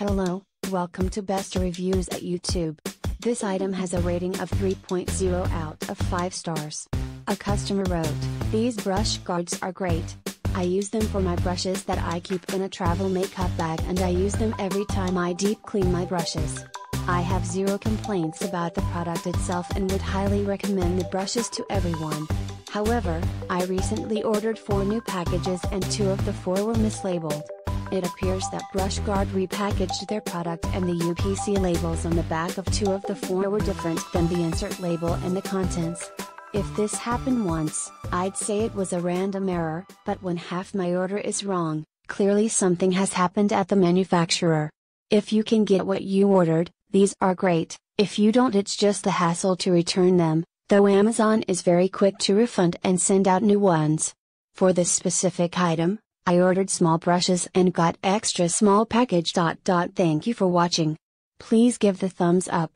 Hello, welcome to Best Reviews at YouTube. This item has a rating of 3.0 out of 5 stars. A customer wrote, These brush guards are great. I use them for my brushes that I keep in a travel makeup bag and I use them every time I deep clean my brushes. I have zero complaints about the product itself and would highly recommend the brushes to everyone. However, I recently ordered 4 new packages and 2 of the 4 were mislabeled. It appears that BrushGuard repackaged their product and the UPC labels on the back of 2 of the 4 were different than the insert label and the contents. If this happened once, I'd say it was a random error, but when half my order is wrong, clearly something has happened at the manufacturer. If you can get what you ordered, these are great, if you don't it's just the hassle to return them, though Amazon is very quick to refund and send out new ones. For this specific item, I ordered small brushes and got extra small package. Dot dot thank you for watching. Please give the thumbs up.